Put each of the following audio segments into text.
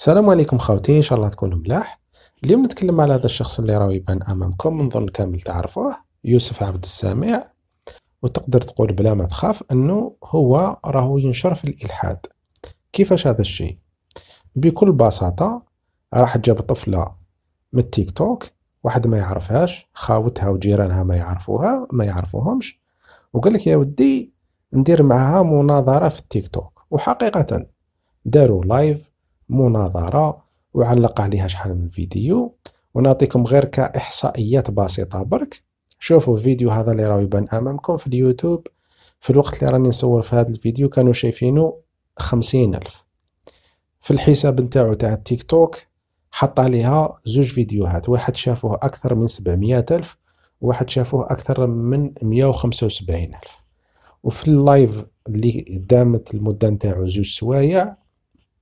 السلام عليكم خوتي إن شاء الله تكونوا ملاح. اليوم نتكلم على هذا الشخص اللي راه يبان أمامكم نظن كامل تعرفوه يوسف عبد السامع. وتقدر تقول بلا ما تخاف إنه هو راهو ينشر في الإلحاد. كيفاش هذا الشيء؟ بكل بساطة راح جاب طفلة من التيك توك واحد ما يعرفهاش خاوتها وجيرانها ما يعرفوها ما يعرفوهمش. وقال لك يا ودي ندير معها مناظرة في التيك توك. وحقيقة داروا live مناظرة وعلق عليها شحال من فيديو. ونعطيكم غير كإحصائيات بسيطة. برك شوفوا الفيديو هذا اللي راه يبان أمامكم في اليوتيوب. في الوقت اللي راني نصور في هذا الفيديو كانوا شايفينه خمسين ألف. في الحساب نتاعو تاع التيك توك حط عليها زوج فيديوهات. واحد شافوه أكثر من سبعمية ألف وواحد شافوه أكثر من مية وخمسة وسبعين ألف. وفي ال live اللي دامت المدة نتاعو زوج سوايع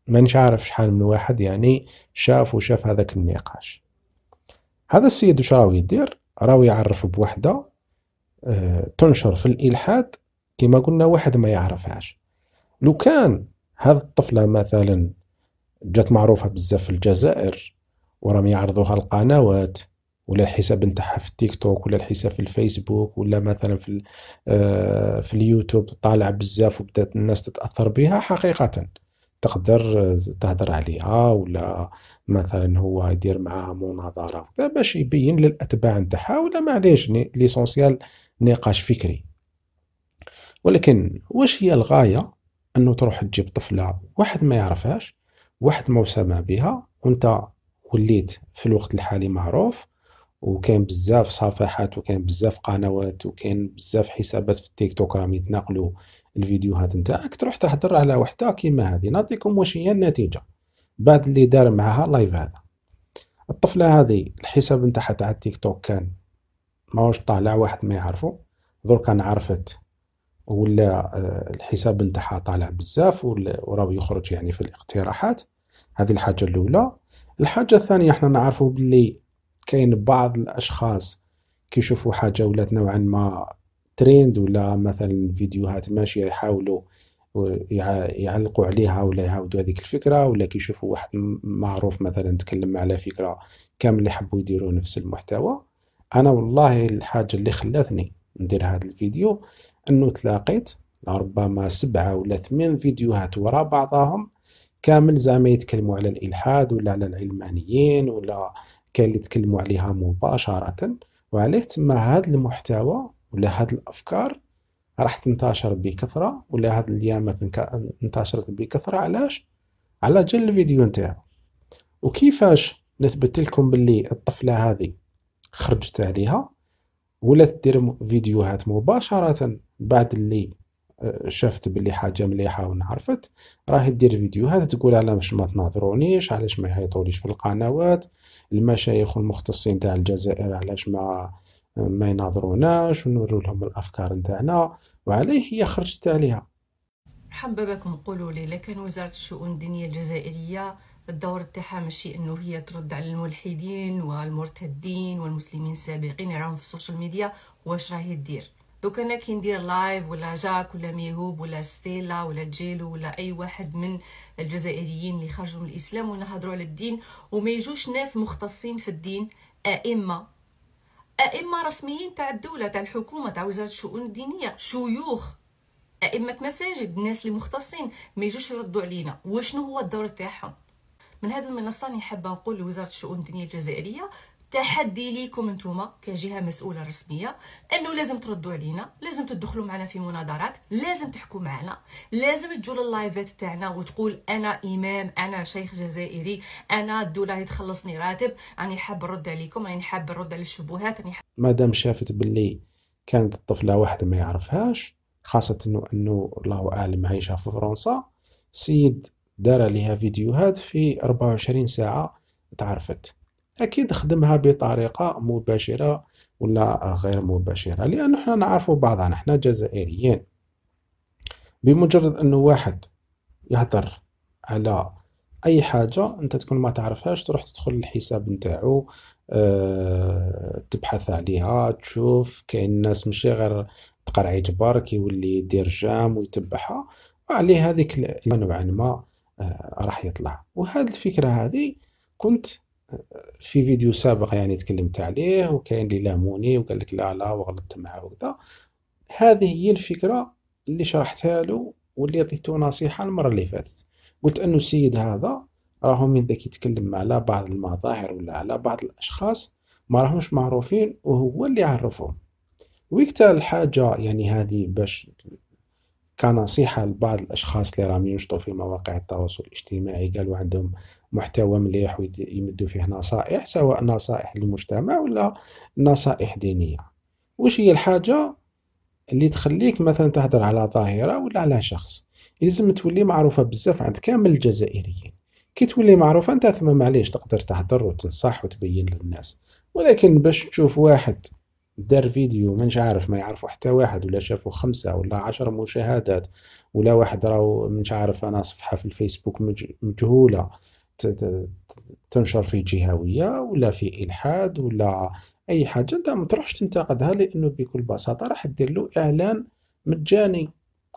مانيش عارف شحال من واحد يعني شاف وشاف هذاك النقاش. هذا السيد وش راهو يدير؟ راهو يعرف بوحدة آه، تنشر في الإلحاد كما قلنا واحد ما يعرفهاش. لو كان هذه الطفلة مثلا جات معروفة بزاف في الجزائر وراهم يعرضوها القنوات ولا الحساب نتاعها في التيك توك ولا الحساب في الفيسبوك ولا مثلا في آه، في اليوتيوب طالع بزاف وبدات الناس تتأثر بها حقيقه تقدر تهدر عليها ولا مثلا هو يدير معاها مناظرة. باش يبين للأتباع نتاعها ولا معليش ليسونسيال نقاش فكري. ولكن واش هي الغاية؟ أنه تروح تجيب طفلة واحد ما يعرفهاش واحد ما سمع بها وأنت وليت في الوقت الحالي معروف وكاين بزاف صفحات وكاين بزاف قنوات وكاين بزاف حسابات في التيك توك راهم يتناقلوا الفيديوهات نتاعك تروح تهضر على وحده كيما هذه نعطيكم واش هي النتيجة. بعد اللي دار معها live هذا. الطفلة هذه الحساب نتاعها تاع التيك توك كان ماهوش طالع واحد ما يعرفو. درك أنا عرفت ولا آه، الحساب نتاعها طالع بزاف وراه يخرج يعني في الاقتراحات. هذه الحاجة الأولى. الحاجة الثانية إحنا نعرفوا باللي كاين بعض الأشخاص كيشوفوا حاجة ولات نوعا ما تريند ولا مثلا فيديوهات ماشية يحاولوا يعلقوا عليها ولا يعاودوا هذيك الفكرة ولا كيشوفوا واحد معروف مثلا تكلم على فكرة كامل اللي حبوا يديروا نفس المحتوى. أنا والله الحاجة اللي خلاتني ندير هذا الفيديو أنه تلاقيت ربما سبعة ولا ثمان فيديوهات وراء بعضهم كامل زعما يتكلموا على الإلحاد ولا على العلمانيين ولا كاين اللي يتكلموا عليها مباشرة وعليه تما هذا المحتوى ولا هاد الأفكار راح تنتشر بكثرة ولا هاد الايامات انتشرت بكثرة علاش؟ على جل الفيديو نتاعو. وكيفاش نثبت لكم باللي الطفلة هذه خرجت عليها؟ ولا تدير فيديوهات مباشرة بعد اللي آه، شافت باللي حاجة مليحة ونعرفت راهي دير فيديوهات تقول علاش ما تناظرونيش علاش ما يعيطوليش في القنوات المشايخ المختصين تاع الجزائر علاش ما ما يناظروناش ونورو لهم الأفكار نتاعنا وعليه هي خرجت عليها. حابه بكم قولوا لي لكن وزارة الشؤون الدينية الجزائرية الدور تاعها ماشي إنه هي ترد على الملحدين والمرتدين والمسلمين السابقين راهم في ال social media واش راهي دير دوك أنا كي ندير live ولا جاك ولا ميهوب ولا ستيلا ولا جيلو ولا أي واحد من الجزائريين اللي خرجوا من الإسلام ونهضروا على الدين وما يجوش ناس مختصين في الدين أئمة. أئمة رسميين تاع الدولة تاع الحكومة تاع وزارة الشؤون الدينية شيوخ. أئمة مساجد الناس اللي مختصين ما يجوش يردوا علينا. وشنو هو الدور تاعهم؟ من هذه المنصة راني حابه نقول لوزارة الشؤون الدينية الجزائرية تحدي ليكم انتوما كجهة مسؤولة رسمية انه لازم تردوا علينا لازم تدخلوا معنا في مناظرات لازم تحكوا معنا لازم تجوا لللايفات تاعنا وتقول أنا إمام أنا شيخ جزائري أنا الدولة تخلصني راتب راني حاب نرد عليكم راني حاب نرد على الشبهات راني مادام شافت باللي كانت الطفلة واحدة ما يعرفهاش خاصة انه إنه الله اعلم عايشة في فرنسا سيد دار عليها فيديوهات في 24 ساعة تعرفت. أكيد خدمها بطريقة مباشرة ولا غير مباشرة لأن إحنا نعرفوا بعضنا إحنا جزائريين. بمجرد انه واحد يهدر على أي حاجة أنت تكون ما تعرفهاش تروح تدخل الحساب نتاعو أه تبحث عليها تشوف كاين ناس ماشي غير تقرعي جبارك يولي يدير جام ويتبعها وعليه هذيك نوعا ما آه، راح يطلع. وهذه الفكرة هذه كنت في فيديو سابق يعني تكلمت عليه وكاين اللي لاموني وقال لك لا لا وغلطت معه وكذا. هذه هي الفكرة اللي شرحتها له واللي عطيته نصيحة المرة اللي فاتت. قلت أنه السيد هذا راهو من ذاك يتكلم على بعض المظاهر ولا على بعض الأشخاص ما راهمش معروفين وهو اللي يعرفهم وقتها الحاجة يعني هذه باش كنصيحة لبعض الأشخاص اللي راهم ينشطوا في مواقع التواصل الاجتماعي. قالوا عندهم محتوى مليح ويمدوا فيه نصائح سواء نصائح للمجتمع ولا نصائح دينية. وش هي الحاجة اللي تخليك مثلا تهدر على ظاهرة ولا على شخص؟ يلزم تولي معروفة بزاف عند كامل الجزائريين. كي تولي معروفة أنت ثم معليش تقدر تهدر وتنصح وتبين للناس. ولكن باش تشوف واحد دار فيديو منش عارف ما يعرفوا حتى واحد ولا شافوا خمسة ولا عشر مشاهدات ولا واحد راهو منش عارف أنا صفحة في الفيسبوك مجهولة. تنشر في جهوية ولا في إلحاد ولا أي حاجة. أنت ما تروحش تنتقدها لأنه بكل بساطة راح دير له إعلان مجاني.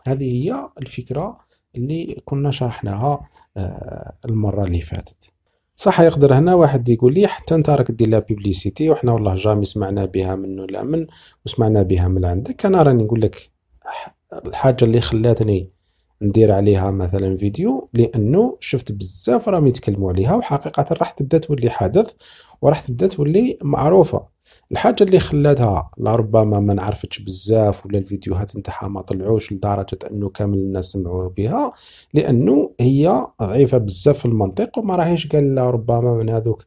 هذه هي الفكرة اللي كنا شرحناها آه، المرة اللي فاتت. صح يقدر هنا واحد يقول لي حتى أنت راك دير la publicité وحنا والله jamais سمعنا بها منه لا من وسمعنا بها من عندك. أنا راني نقول لك الحاجة اللي خلاتني ندير عليها مثلا فيديو لأنه شفت بزاف راهم يتكلموا عليها وحقيقة راح تبدأ تولي حدث وراح تبدأ تولي معروفة. الحاجة اللي خلاتها لربما ما نعرفتش بزاف ولا الفيديوهات نتاعها ما طلعوش لدرجة أنه كامل الناس سمعوا بها لأنه هي ضعيفة بزاف في المنطق وما راهيش قال ربما من هذوك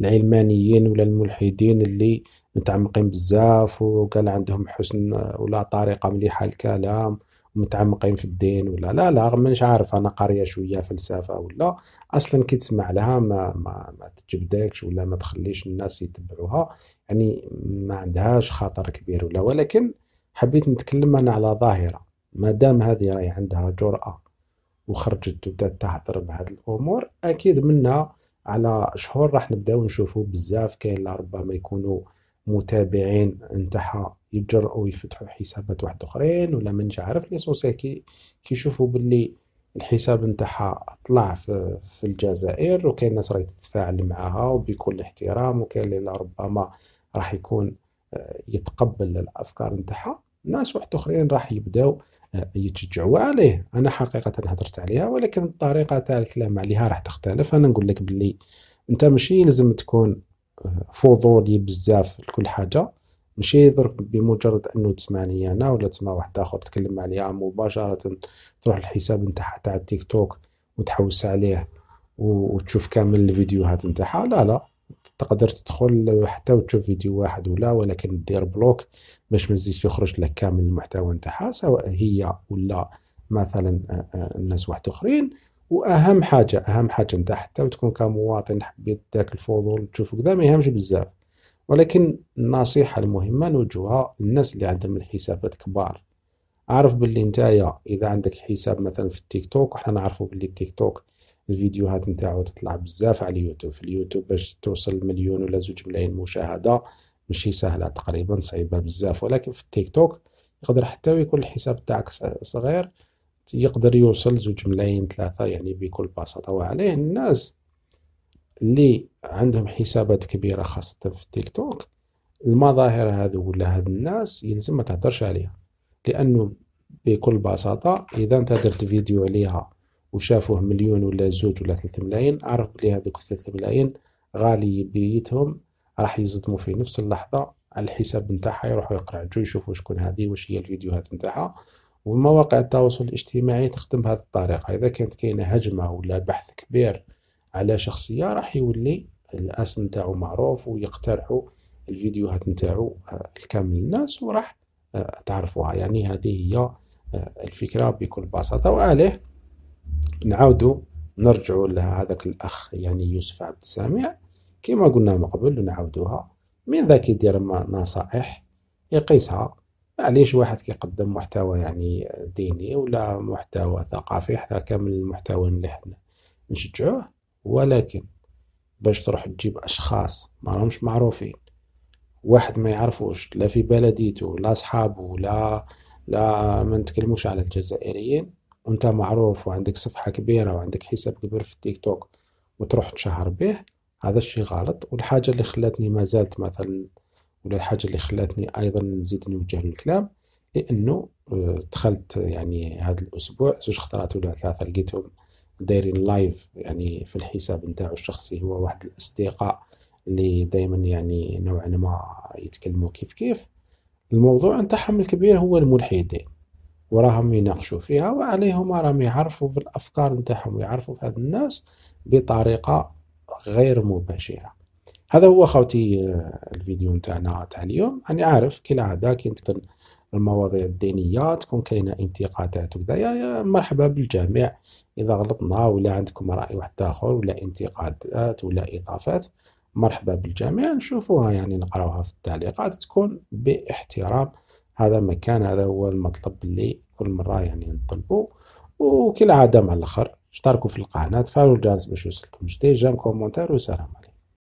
العلمانيين ولا الملحدين اللي متعمقين بزاف وقال عندهم حسن ولا طريقة مليحة الكلام. متعمقين في الدين ولا لا لا مانيش عارف أنا قاريه شوية فلسفة ولا أصلا كي تسمع لها ما ما, ما تجبدكش ولا ما تخليش الناس يتبعوها يعني ما عندهاش خطر كبير ولا ولكن حبيت نتكلم أنا على ظاهرة. ما دام هذه راهي عندها جرأة وخرجت وبدات تهضر بهذه الأمور أكيد منها على شهور راح نبداو نشوفوا بزاف كاين ربما يكونوا متابعين نتاعها يتجرؤوا يفتحوا حسابات واحد أخرين ولا من عارف. لي سوسيال كي كيشوفوا باللي الحساب نتاعها طلع في, في الجزائر وكاين ناس راهي تتفاعل معها وبكل احترام وكاين اللي ربما راح يكون آه، يتقبل الأفكار نتاعها. ناس واحد أخرين راح يبداو آه، يتشجعوا عليه. أنا حقيقة هدرت عليها ولكن الطريقة تاع الكلام عليها راح تختلف. أنا نقول لك باللي أنت ماشي لازم تكون آه، فضولي بزاف لكل حاجة. ماشي درك بمجرد أنه تسمعني أنا ولا تسمع واحد آخر تكلم عليها مباشرة تروح الحساب نتاعها تاع التيك توك وتحوس عليه وتشوف كامل الفيديوهات نتاعها. لا لا تقدر تدخل حتى وتشوف فيديو واحد ولا ولكن دير bloque باش ما تزيدش يخرج لك كامل المحتوى نتاعها سواء هي ولا مثلا الناس واحد آخرين. وأهم حاجة أهم حاجة نتاع حتى وتكون كمواطن حبيت داك الفضول تشوف كذا ما يهمش بزاف. ولكن النصيحة المهمة نوجهها للناس اللي عندهم الحسابات كبار. عارف باللي نتايا إذا عندك حساب مثلا في التيك توك وحنا نعرفوا باللي التيك توك الفيديوهات نتاعو تطلع بزاف على اليوتيوب. في اليوتيوب باش توصل مليون ولا زوج ملايين مشاهدة ماشي سهلة تقريبا صعيبة بزاف. ولكن في التيك توك يقدر حتى يكون الحساب تاعك صغير يقدر يوصل زوج ملايين ثلاثة يعني بكل بساطة. وعليه الناس اللي عندهم حسابات كبيرة خاصة في التيك توك المظاهر هذو ولا هاد الناس يلزم ما تهدرش عليها. لأنه بكل بساطة إذا أنت درت فيديو عليها وشافوه مليون ولا زوج ولا ثلاثة ملايين أعرف بلي هذوك ثلاثة ملايين غالي بيتهم راح يصدموا في نفس اللحظة على الحساب نتاعها يروحوا يقرعجوا يشوفوا شكون هذه واش هي الفيديوهات نتاعها ومواقع التواصل الاجتماعي تخدم بهذه الطريقة. إذا كانت كاينة هجمة ولا بحث كبير على شخصية راح يولي الاسم نتاعو معروف ويقترحوا الفيديوهات نتاعو آه، الكامل الناس وراح آه، تعرفوها. يعني هذه هي آه، الفكرة بكل بساطة. وعليه نعاودوا نرجعوا لهذاك الأخ يعني يوسف عبد السامع. كما قلنا من قبل ونعاودوها من ذاك يدير نصائح يقيسها. معليش واحد كيقدم محتوى يعني ديني ولا محتوى ثقافي إحنا كامل المحتوى اللي إحنا نشجعوه. ولكن باش تروح تجيب أشخاص ما همش معروفين واحد ما يعرفوش لا في بلديته لا اصحابه لا لا ما نتكلموش على الجزائريين وانت معروف وعندك صفحة كبيرة وعندك حساب كبير في التيك توك وتروح تشهر به هذا الشيء غلط. والحاجة اللي خلتني ما زالت مثلا ولا الحاجة اللي خلتني أيضا نزيد نوجه الكلام لأنه آه، دخلت يعني هذا الأسبوع زوج خطرات ولا ثلاثة لقيتهم دايرين لايف يعني في الحساب نتاعو الشخصي. هو واحد الأصدقاء اللي دايما يعني نوعا ما يتكلموا كيف كيف. الموضوع نتاعهم الكبير هو الملحدين وراهم يناقشوا فيها وعليهم راهم يعرفوا في الأفكار نتاعهم ويعرفوا في هذا الناس بطريقة غير مباشرة. هذا هو خوتي آه، الفيديو نتاعنا تاع اليوم. أنا عارف كالعادة كي نتكلم المواضيع الدينية تكون كاينة انتقادات وكذا. يا مرحبا بالجميع. إذا غلطنا ولا عندكم رأي واحد آخر ولا انتقادات ولا إضافات مرحبا بالجميع. نشوفوها يعني نقراوها في التعليقات. تكون باحترام. هذا مكان هذا هو المطلب اللي كل مرة يعني نطلبو. وكالعادة مع الآخر. اشتركوا في القناة. فعلوا الجرس باش يوصلكم جديد. جام كومنتار وسلام